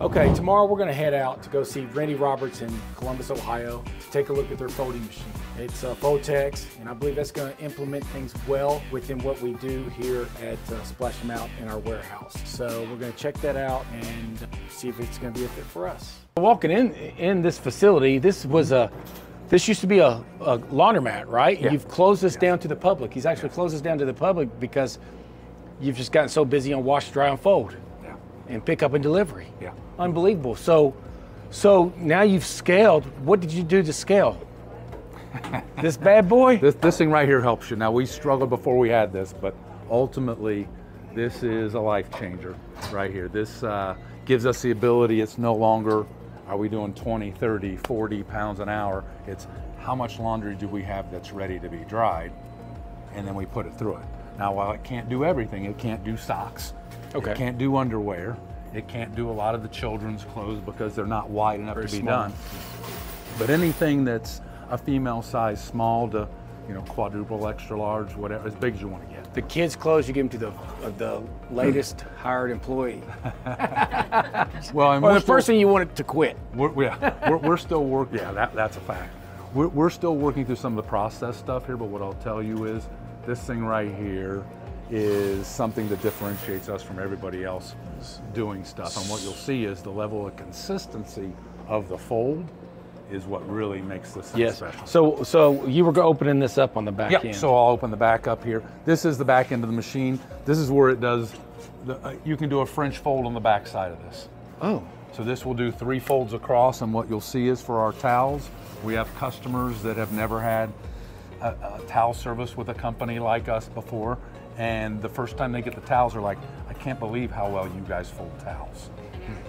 Okay, tomorrow we're going to head out to go see Randy Roberts in Columbus, Ohio, to take a look at their folding machine. It's uh, Foltex, and I believe that's going to implement things well within what we do here at uh, Splash Em Out in our warehouse. So we're going to check that out and see if it's going to be a fit for us. Walking in in this facility, this was a this used to be a, a laundromat, right? Yeah. You've closed this down to the public. He's actually closed this down to the public because you've just gotten so busy on wash, dry, and fold Yeah. and pick up and delivery. Yeah. Unbelievable. So, so now you've scaled. What did you do to scale? this bad boy. This, this thing right here helps you. Now, we struggled before we had this, but ultimately, this is a life changer right here. This uh, gives us the ability, it's no longer are we doing 20, 30, 40 pounds an hour. It's how much laundry do we have that's ready to be dried, and then we put it through it. Now, while it can't do everything, it can't do socks. Okay. It can't do underwear. It can't do a lot of the children's clothes because they're not wide enough Very to be small. done. But anything that's a female size, small to, you know, quadruple, extra large, whatever, as big as you want to get. The kids' clothes you give them to the uh, the latest hired employee, Well, and or the still- person you want it to quit. We're, yeah, we're, we're still working. Yeah, that, that's a fact. We're, we're still working through some of the process stuff here, but what I'll tell you is this thing right here is something that differentiates us from everybody else doing stuff. And what you'll see is the level of consistency of the fold is what really makes this thing special. So, so you were opening this up on the back Yep, end. so I'll open the back up here. This is the back end of the machine. This is where it does, the, uh, you can do a French fold on the back side of this. oh, So this will do three folds across, and what you'll see is for our towels, we have customers that have never had a, a towel service with a company like us before, and the first time they get the towels, are like, I can't believe how well you guys fold towels.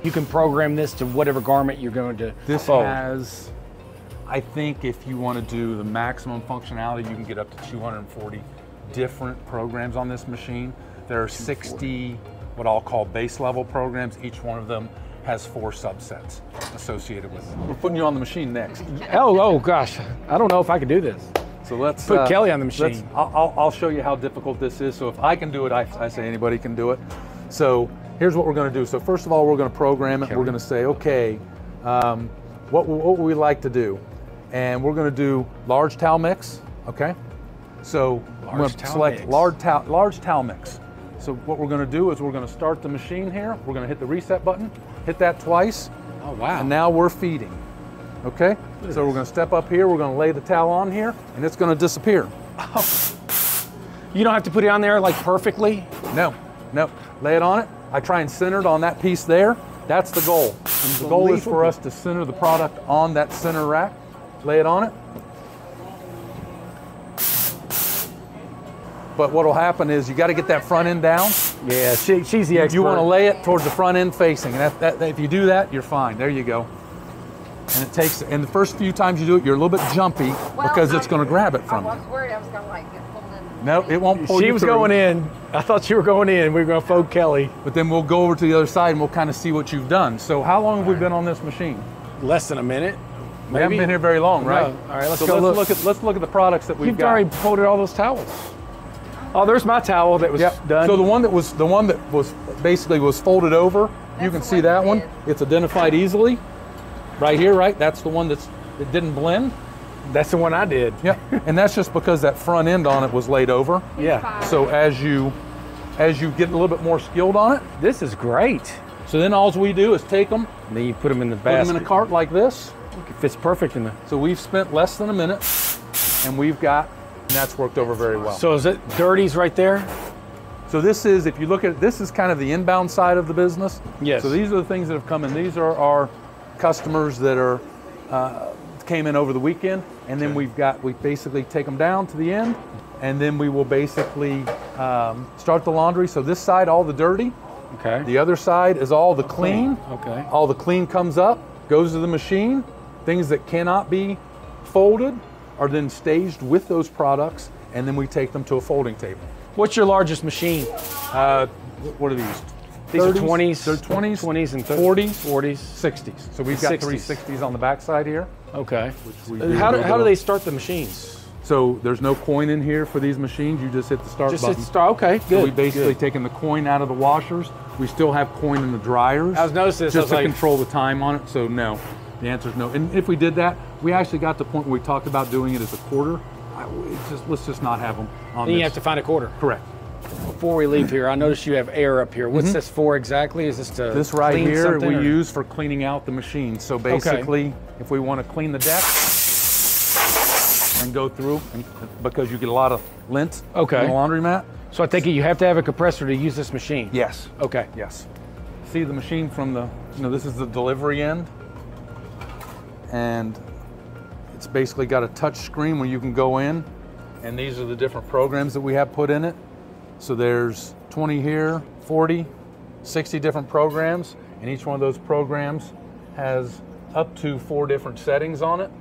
you can program this to whatever garment you're going to This fold. has, I think, if you want to do the maximum functionality, you can get up to 240 different programs on this machine. There are 60 what I'll call base level programs. Each one of them has four subsets associated with it. We're putting you on the machine next. oh, oh gosh, I don't know if I could do this. So let's Put Kelly on the machine. I'll, I'll, I'll show you how difficult this is. So if I can do it, I, I say anybody can do it. So here's what we're going to do. So first of all, we're going to program it. We're going to say, okay, um, what, what would we like to do? And we're going to do large towel mix. Okay. So I'm gonna select mix. large towel large towel mix. So what we're going to do is we're going to start the machine here. We're going to hit the reset button, hit that twice, Oh wow. and now we're feeding. Okay? So we're going to step up here, we're going to lay the towel on here, and it's going to disappear. you don't have to put it on there like perfectly. No, no. Lay it on it. I try and center it on that piece there. That's the goal. And the goal is for us to center the product on that center rack. Lay it on it. But what will happen is you got to get that front end down. Yeah, she, she's the expert. You want to lay it towards the front end facing. And that, that- if you do that, you're fine. There you go. And it takes, and the first few times you do it, you're a little bit jumpy Well, because it's going to grab it from I was worried I was going to like get pulled in. No, it won't pull She you was through. going in. I thought you were going in. We were going to fold Kelly. But then we'll go over to the other side and we'll kind of see what you've done. So how long have we been on this machine? Less than a minute. We haven't been here very long, right? No. All right, let's so go let's look. look. at let's look at the products that we've You've got. already folded all those towels. Oh, there's my towel that was Yep. done. So the one that was the one that was basically was folded over. you can see that one. It's identified easily. Right here, right? That's the one that's that didn't blend. That's the one I did. Yep. and that's just because that front end on it was laid over. Yeah. So as you as you get a little bit more skilled on it, This is great. so then all we do is take them, And then you put them in the basket. put them in a cart like this. It fits perfect in the. So we've spent less than a minute, and we've got, and that's worked over very well. So is it dirties right there? So this is, if you look at it, this is kind of the inbound side of the business. Yes. So these are the things that have come in. These are our customers that are uh, came in over the weekend, and then we've got we basically take them down to the end, and then we will basically um, start the laundry. So this side, all the dirty. Okay. The other side is all the clean. Okay. All the clean comes up, goes to the machine. Things that cannot be folded are then staged with those products, and then we take them to a folding table. What's your largest machine? Uh, what are these? These are 30s? 20s. They're 20s, 20s and 40s, 40s. 60s. So we've got 60s. three 60s on the backside here. Okay. do How do, how do they start the machines? So there's no coin in here for these machines. You just hit the start Just button. hit start. Okay, good. So we basically good. taken the coin out of the washers. We still have coin in the dryers. I was noticing this, Just to like- control the time on it, so no. The answer is no. And if we did that, we actually got to the point where we talked about doing it as a quarter. I, just, let's just not have them on Then you have to find a quarter. Correct. Before we leave here, I notice you have air up here. What's mm-hmm. this for exactly? Is this to. This right here we or- use for cleaning out the machine. So basically, if we want to clean the deck and go through, and, because you get a lot of lint Okay. in the laundromat. So I think you have to have a compressor to use this machine. Yes. Okay. Yes. See the machine from the, you know, this is the delivery end. And it's basically got a touch screen where you can go in. And these are the different programs that we have put in it. So there's 20 here, 40, 60 different programs. And each one of those programs has up to four different settings on it.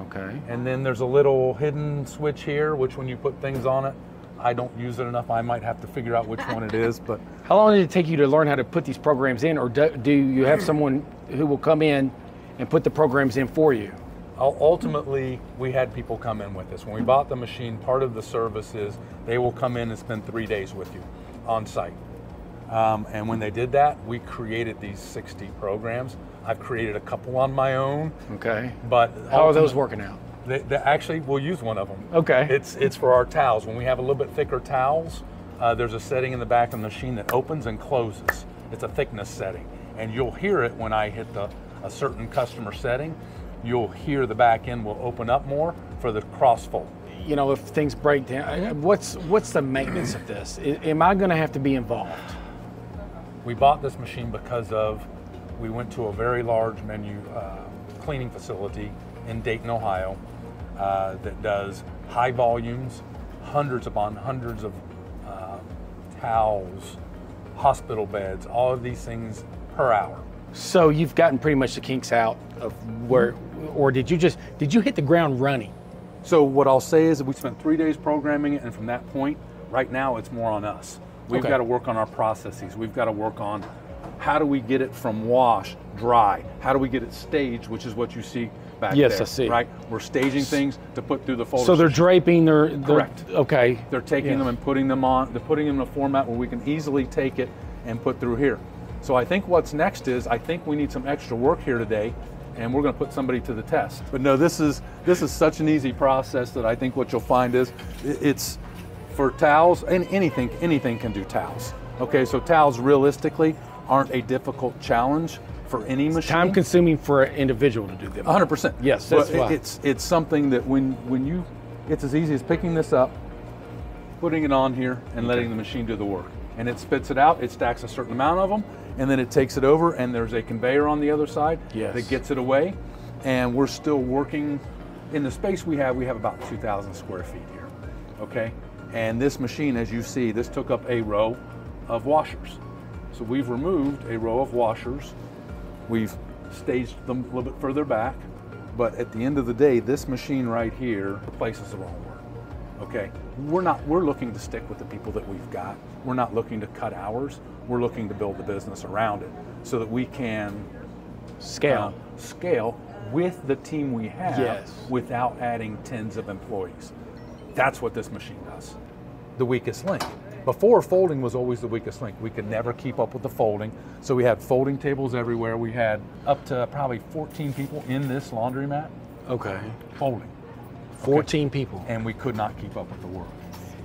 Okay. And then there's a little hidden switch here, which when you put things on it, I don't use it enough. I might have to figure out which one it is, but How long did it take you to learn how to put these programs in, or do, do you have someone who will come in and put the programs in for you? Ul- Ultimately, we had people come in with us. When we bought the machine, part of the service is they will come in and spend three days with you on site. Um, and when they did that, we created these 60 programs. I've created a couple on my own, Okay. but How are those working out? They, they actually, we'll use one of them. Okay. It's it's for our towels. When we have a little bit thicker towels, uh, there's a setting in the back of the machine that opens and closes. It's a thickness setting, and you'll hear it when I hit the a certain customer setting. You'll hear the back end will open up more for the cross fold. You know, if things break down, what's what's the maintenance of this? Am I going to have to be involved? We bought this machine because of we went to a very large menu uh, cleaning facility in Dayton, Ohio, uh, that does high volumes, hundreds upon hundreds of uh, towels, hospital beds, all of these things per hour. So you've gotten pretty much the kinks out of where, or did you just did you hit the ground running? So what I'll say is that we spent three days programming it, and from that point, right now it's more on us. We've Okay. got to work on our processes. We've got to work on how do we get it from wash, dry? How do we get it staged, which is what you see back Yes, there. I see. Right? We're staging things to put through the folder. So they're draping. They're, they're Correct. Okay. They're taking them and putting them on. They're putting them in a format where we can easily take it and put through here. So I think what's next is I think we need some extra work here today, and we're going to put somebody to the test. But no, this is this is such an easy process that I think what you'll find is it's for towels and anything anything can do towels. Okay, so towels realistically aren't a difficult challenge for any machine. Time consuming for an individual to do them. 100%. Yes, that's it- why. it's it's something that when when you it's as easy as picking this up, putting it on here, and letting the machine do the work. And it spits it out. It stacks a certain amount of them, and then it takes it over. And there's a conveyor on the other side Yes. that gets it away. And we're still working in the space we have. We have about 2,000 square feet here. Okay. And this machine, as you see, this took up a row of washers. So we've removed a row of washers We've staged them a little bit further back, but at the end of the day, this machine right here replaces the wrong word. Okay, we're not. We're looking to stick with the people that we've got. We're not looking to cut hours. We're looking to build the business around it so that we can Scale. uh, scale with the team we have Yes. without adding tens of employees. That's what this machine does. The weakest link. Before, folding was always the weakest link. We could never keep up with the folding. So we had folding tables everywhere. We had up to probably 14 people in this laundromat okay. folding. 14 people. And we could not keep up with the work.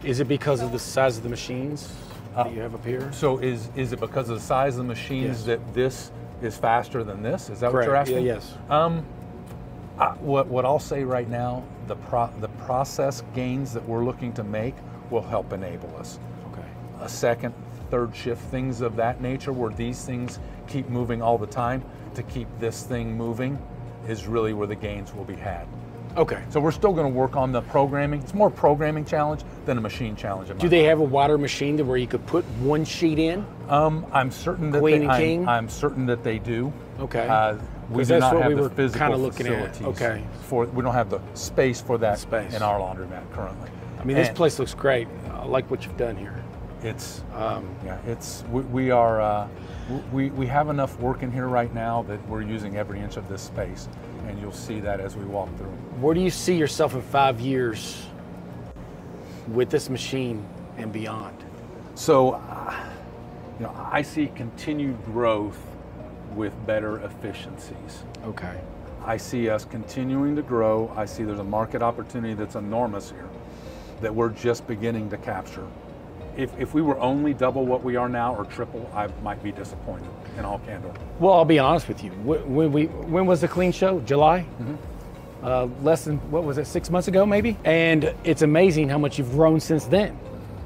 Is it because of the size of the machines Uh, that you have up here? So is, is it because of the size of the machines Yes. that this is faster than this? Is that what you're asking? Yeah, yes. Um, I, what, what I'll say right now, the, pro, the process gains that we're looking to make will help enable us. Okay. A second, third shift, things of that nature, where these things keep moving all the time to keep this thing moving, is really where the gains will be had. Okay. So we're still going to work on the programming. It's more a programming challenge than a machine challenge. Do they have a water machine to where you could put one sheet in? Um, I'm certain that Queen they, and I'm, king? I'm certain that they do. Okay. Uh, we do not have we the were physical looking at. facilities Okay. For we don't have the space for that Space. in our laundromat currently. I mean, this place looks great. I like what you've done here. It's Um, yeah, it's we, we are uh, we we have enough work in here right now that we're using every inch of this space, and you'll see that as we walk through. where do you see yourself in five years with this machine and beyond? So, uh, You know, I see continued growth with better efficiencies. Okay. I see us continuing to grow. I see there's a market opportunity that's enormous here that we're just beginning to capture. If, if we were only double what we are now or triple, I might be disappointed in all candor. Well, I'll be honest with you. When we when was the clean show? July. Uh, less than what was it? Six months ago, maybe. And it's amazing how much you've grown since then,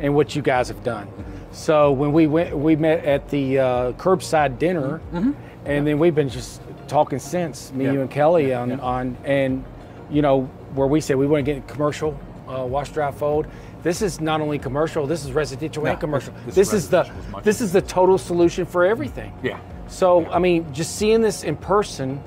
and what you guys have done. So when we went, we met at the uh, curbside dinner, and then we've been just talking since me, Yeah. you, and Kelly on Yeah. on and you know where we said we want to get commercial uh, wash dry fold. This is not only commercial. This is residential No, and commercial. this- This, this is the residential as much this is the total solution for everything. Yeah. So, I mean, just seeing this in person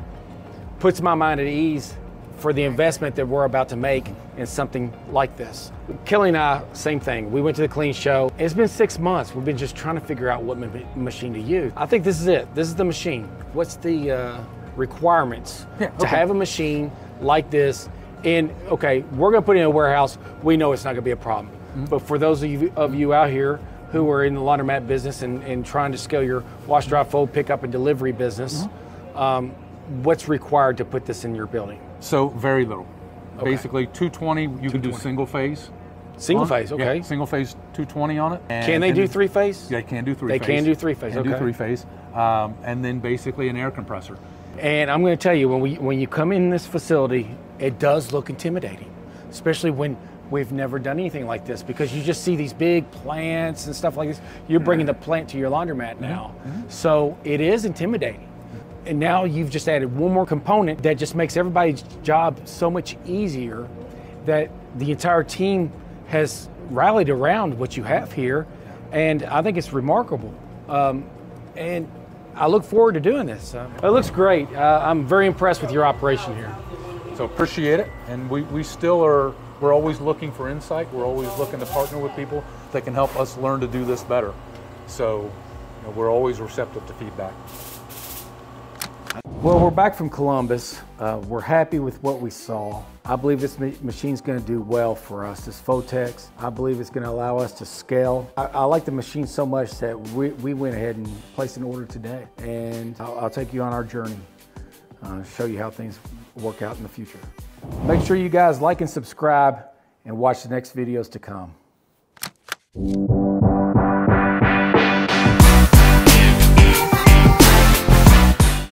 puts my mind at ease for the investment that we're about to make in something like this. Kelly and I, same thing. We went to the clean show. It's been six months. We've been just trying to figure out what ma- machine to use. I think this is it. This is the machine. What's the uh, requirements Yeah, to have a machine like this? And okay, we're going to put it in a warehouse. We know it's not going to be a problem. Mm-hmm. But for those of you, of you out here who are in the laundromat business and, and trying to scale your wash, dry, fold, pickup, and delivery business, Mm-hmm. um, what's required to put this in your building? So very little. Basically, 220, you can do single phase. Single on phase, okay. Yeah, single phase 220 on it. Can they do three phase? They can do three They phase. can do three phase, Can do three phase. Um, and then basically an air compressor. And I'm going to tell you, when we when you come in this facility, it does look intimidating, especially when we've never done anything like this because you just see these big plants and stuff like this. You're bringing the plant to your laundromat now, so it is intimidating. And now you've just added one more component that just makes everybody's job so much easier. That the entire team has rallied around what you have here, and I think it's remarkable. Um, and I look forward to doing this. It looks great. Uh, I'm very impressed with your operation here. So appreciate it. And we, we still are, we're always looking for insight. We're always looking to partner with people that can help us learn to do this better. So you know, we're always receptive to feedback. Well, we're back from Columbus. Uh, we're happy with what we saw. I believe this ma- machine's going to do well for us. This Foltex, I believe it's going to allow us to scale. I, I like the machine so much that we, we went ahead and placed an order today. And I'll, I'll take you on our journey, uh, show you how things work out in the future. Make sure you guys like and subscribe and watch the next videos to come.